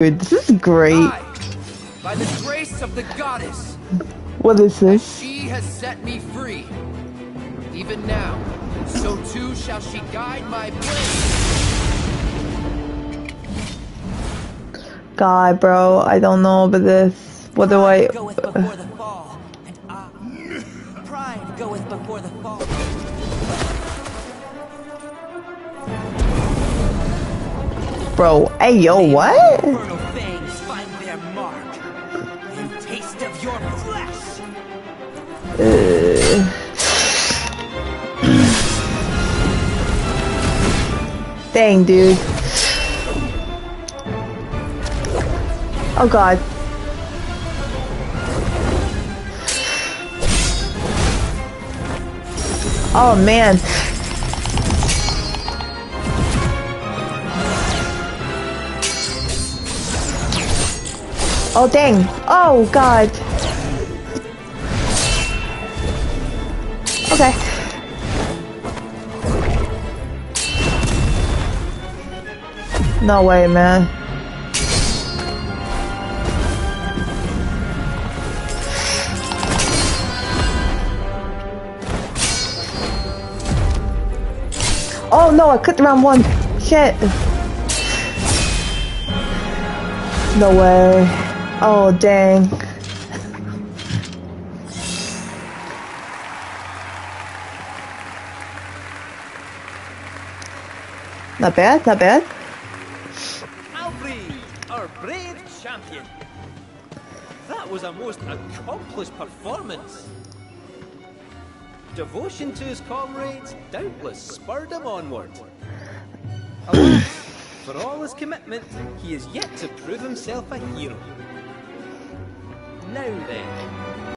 Dude, this is great. I, by the grace of the goddess, What is this? she has set me free. Even now, so too shall she guide my blade. God, bro, I don't know about this. What do I? Pride goeth before the fall, Bro, hey yo, what? Infernal fangs find their mark, and taste of your flesh. Dang, dude. Oh god. Oh man. Oh dang. Oh god. Okay. No way, man. Oh no, I clicked around one. Shit. No way. Oh dang. Not bad, not bad. Our brave champion. That was a most accomplished performance. Devotion to his comrades doubtless spurred him onward. Alas, for all his commitment, he is yet to prove himself a hero. Now then,